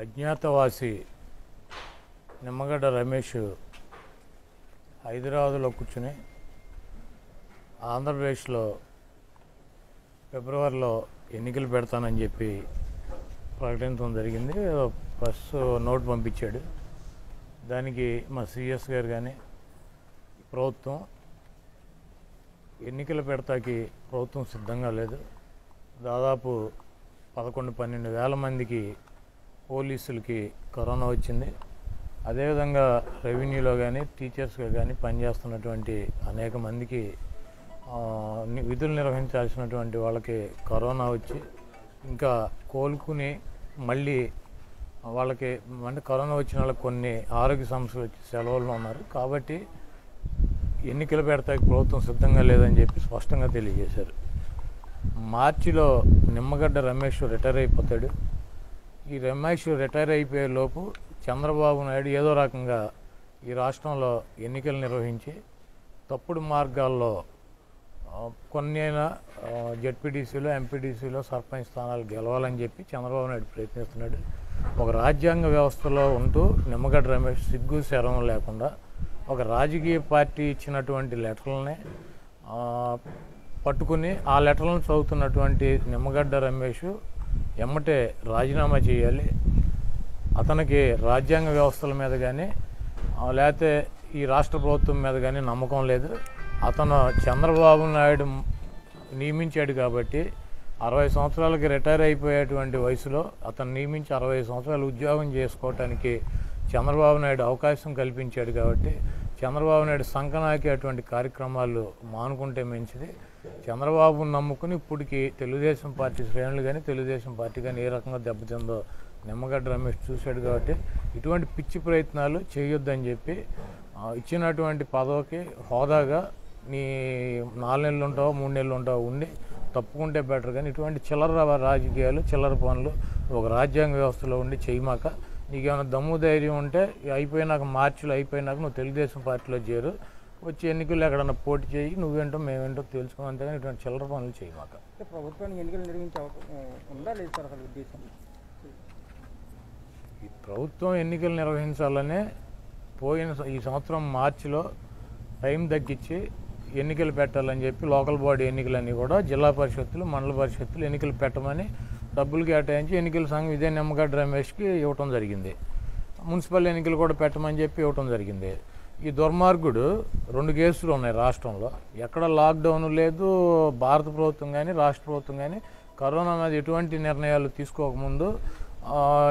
అజ్ఞాతవాసి నిమ్మగడ్డ రమేష్ హైదరాబాదులో కూర్చుని ఆంధ్రప్రదేశ్లో ఫిబ్రవరిలో ఎన్నికలు పెడతానని చెప్పి ప్రకటించడం జరిగింది. ఏదో ప్రెస్ నోట్ పంపించాడు. దానికి మా సిఎస్ గారు కానీ ప్రభుత్వం ఎన్నికలు పెడతాకి ప్రభుత్వం సిద్ధంగా లేదు. దాదాపు పదకొండు పన్నెండు వేల మందికి పోలీసులకి కరోనా వచ్చింది. అదేవిధంగా రెవెన్యూలో కానీ టీచర్స్గా కానీ పనిచేస్తున్నటువంటి అనేక మందికి విధులు నిర్వహించాల్సినటువంటి వాళ్ళకి కరోనా వచ్చి ఇంకా కోలుకుని మళ్ళీ వాళ్ళకి అంటే కరోనా వచ్చిన వాళ్ళకి కొన్ని ఆరోగ్య సమస్యలు వచ్చి సెలవుల్లో ఉన్నారు. కాబట్టి ఎన్నికలు పెడతాకి ప్రభుత్వం సిద్ధంగా లేదని చెప్పి స్పష్టంగా తెలియజేశారు. మార్చిలో నిమ్మగడ్డ రమేష్ రిటైర్ అయిపోతాడు. ఈ రమేష్ రిటైర్ అయిపోయే లోపు చంద్రబాబు నాయుడు ఏదో రకంగా ఈ రాష్ట్రంలో ఎన్నికలు నిర్వహించి తప్పుడు మార్గాల్లో కొన్నైనా కొన్ని అయినా ఎంపీటీసీలో సర్పంచ్ స్థానాలు గెలవాలని చెప్పి చంద్రబాబు నాయుడు ప్రయత్నిస్తున్నాడు. ఒక రాజ్యాంగ వ్యవస్థలో ఉంటూ నిమ్మగడ్డ రమేష్ సిగ్గు శరం లేకుండా ఒక రాజకీయ పార్టీ ఇచ్చినటువంటి లెటర్లని పట్టుకుని ఆ లెటర్లను చదువుతున్నటువంటి నిమ్మగడ్డ రమేష్ ఎమ్మటే రాజీనామా చేయాలి. అతనికి రాజ్యాంగ వ్యవస్థల మీద కానీ లేకపోతే ఈ రాష్ట్ర ప్రభుత్వం మీద కానీ నమ్మకం లేదు. అతను చంద్రబాబు నాయుడు నియమించాడు కాబట్టి అరవై సంవత్సరాలకి రిటైర్ అయిపోయేటువంటి వయసులో అతను నియమించి అరవై సంవత్సరాలు ఉద్యోగం చేసుకోవటానికి చంద్రబాబు నాయుడు అవకాశం కల్పించాడు కాబట్టి చంద్రబాబు నాయుడు సంకనాకి అటువంటి కార్యక్రమాలు మానుకుంటే మంచిది. చంద్రబాబును నమ్ముకుని ఇప్పటికి తెలుగుదేశం పార్టీ శ్రేణులు కానీ తెలుగుదేశం పార్టీ కానీ ఏ రకంగా దెబ్బతిందో నిమ్మగడ్డ రమేష్ చూశాడు కాబట్టి ఇటువంటి పిచ్చి ప్రయత్నాలు చేయొద్దని చెప్పి ఇచ్చినటువంటి పదవికి హోదాగా నీ నాలుగు నెలలు ఉంటావో మూడు నెలలు ఉంటావో ఉండి తప్పుకుంటే బెటర్ కానీ ఇటువంటి చిల్లర రాజకీయాలు చిల్లర పనులు ఒక రాజ్యాంగ వ్యవస్థలో ఉండి చేయమాక నీకేమైనా దమ్ము ధైర్యం ఉంటే అయిపోయినాక మార్చిలో అయిపోయినాక నువ్వు తెలుగుదేశం పార్టీలో చేరు. వచ్చి ఎన్నికలు ఎక్కడన్నా పోటీ చేయి నువ్వేంటో మేమేంటో తెలుసుకో అంతేగాని ఇటువంటి చిల్లర పనులు చేయమాక అంటే ప్రభుత్వానికి ఎన్నికలు నిర్వహించే ఉందా లేదు సార్ అసలు ఉద్దేశం? ఈ ప్రభుత్వం ఎన్నికలు నిర్వహించాలనే పోయిన ఈ సంవత్సరం మార్చిలో టైం తగ్గించి ఎన్నికలు పెట్టాలని చెప్పి లోకల్ బాడీ ఎన్నికలన్నీ కూడా జిల్లా పరిషత్తులు మండల పరిషత్తులు ఎన్నికలు పెట్టమని డబ్బులు కేటాయించి ఎన్నికల సంఘం ఇదే నిమ్మగడ్డ రమేష్కి ఇవ్వటం జరిగింది. మున్సిపల్ ఎన్నికలు కూడా పెట్టమని చెప్పి ఇవ్వటం జరిగింది. ఈ దుర్మార్గుడు రెండు కేసులు ఉన్నాయి రాష్ట్రంలో. ఎక్కడ లాక్డౌన్ లేదు భారత ప్రభుత్వం కానీ రాష్ట్ర ప్రభుత్వం కానీ కరోనా మీద ఎటువంటి నిర్ణయాలు తీసుకోకముందు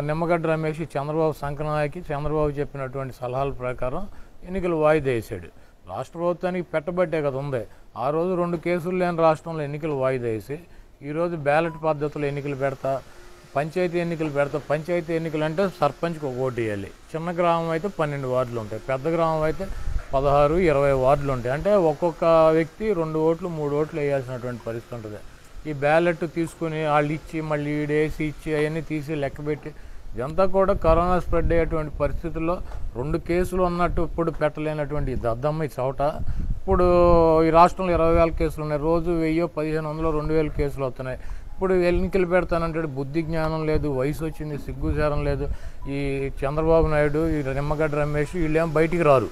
నిమ్మగడ్డ రమేష్ చంద్రబాబు సంకనాయకి చంద్రబాబు చెప్పినటువంటి సలహాల ప్రకారం ఎన్నికలు వాయిదా వేసాడు రాష్ట్ర ప్రభుత్వానికి పెట్టబట్టే కదా ఉంది. ఆ రోజు రెండు కేసులు లేని రాష్ట్రంలో ఎన్నికలు వాయిదా వేసి ఈరోజు బ్యాలెట్ పద్ధతిలో ఎన్నికలు పెడతా పంచాయతీ ఎన్నికలు పెడతా పంచాయతీ ఎన్నికలు అంటే సర్పంచ్కి ఒక ఓటు వేయాలి. చిన్న గ్రామం అయితే పన్నెండు వార్డులు ఉంటాయి పెద్ద గ్రామం అయితే పదహారు ఇరవై వార్డులు ఉంటాయి. అంటే ఒక్కొక్క వ్యక్తి రెండు ఓట్లు మూడు ఓట్లు వేయాల్సినటువంటి పరిస్థితి ఉంటుంది. ఈ బ్యాలెట్ తీసుకుని వాళ్ళు ఇచ్చి మళ్ళీ ఈడేసి ఇచ్చి అవన్నీ తీసి లెక్కబెట్టి ఇదంతా కూడా కరోనా స్ప్రెడ్ అయ్యేటువంటి పరిస్థితుల్లో రెండు కేసులు ఉన్నట్టు ఇప్పుడు పెట్టలేనటువంటి దద్దమ్మ ఈ చోట. ఇప్పుడు ఈ రాష్ట్రంలో ఇరవై వేల కేసులు ఉన్నాయి. రోజు వెయ్యో పదిహేను వందలు రెండు వేల కేసులు వస్తున్నాయి. ఇప్పుడు ఎన్నికలు పెడతానంటే బుద్ధి జ్ఞానం లేదు వయసు వచ్చింది సిగ్గుచారం లేదు. ఈ చంద్రబాబు నాయుడు ఈ నిమ్మగడ్డ రమేష్ వీళ్ళేం బయటికి రారు.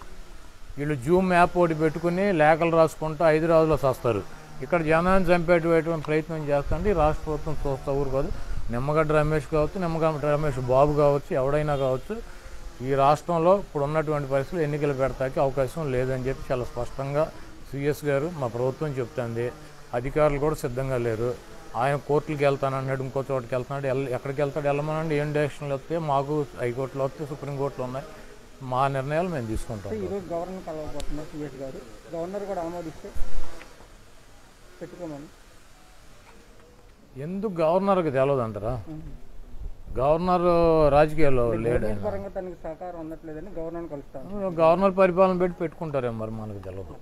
వీళ్ళు జూమ్ యాప్ ఒకటి పెట్టుకుని లేఖలు రాసుకుంటూ హైదరాబాద్లో వస్తారు ఇక్కడ జనాన్ని చంపేటువంటి ప్రయత్నం చేస్తుంటే ఈ రాష్ట్ర ప్రభుత్వం చూస్తూ ఊరుకోదు. నిమ్మగడ్డ రమేష్ కావచ్చు నిమ్మగడ్డ రమేష్ బాబు కావచ్చు ఎవడైనా కావచ్చు. ఈ రాష్ట్రంలో ఇప్పుడు ఉన్నటువంటి పరిస్థితులు ఎన్నికలు పెడతాకి అవకాశం లేదని చెప్పి చాలా స్పష్టంగా సిఎస్ గారు మా ప్రభుత్వం చెప్తుంది. అధికారులు కూడా సిద్ధంగా లేరు. ఆయన కోర్టులకు వెళ్తానన్నాడు ఇంకో చోటుకి వెళ్తున్నాడు ఎల్- ఎక్కడికి వెళ్తాడు వెళ్ళమనండి ఏం డైరెక్షన్లు వస్తే మాకు హైకోర్టులో వస్తే సుప్రీంకోర్టులో ఉన్నాయి. మా నిర్ణయాలు మేము తీసుకుంటాం. ఈరోజు గవర్నర్ కలవబోతున్నారు సిఎస్ గారు. గవర్నర్ కూడా ఆమోదిస్తే పెట్టుకోమని. ఎందుకు గవర్నర్కి తెలియదు అంటారా గవర్నర్ రాజకీయాల్లో లేడు గవర్నమెంట్ పరంగా తనకి సహకారం ఉండట్లేదని గవర్నర్ కలుస్తాను. గవర్నర్ పరిపాలన పెట్టి పెట్టుకుంటారేమో మరి మనకు తెలియదు